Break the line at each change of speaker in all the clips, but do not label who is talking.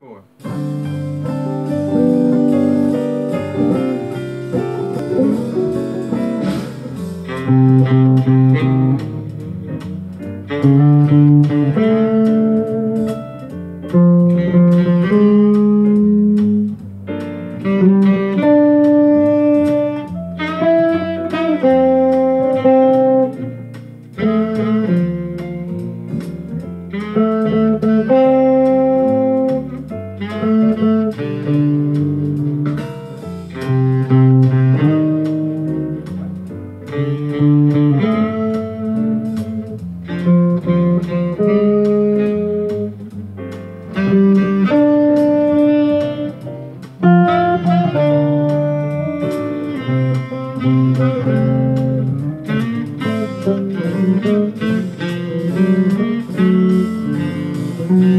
Boa. Four.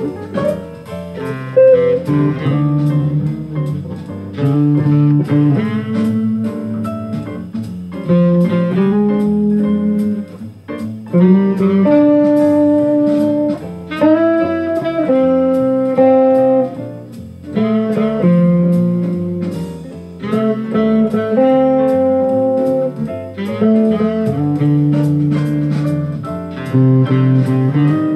Thank mm -hmm. you.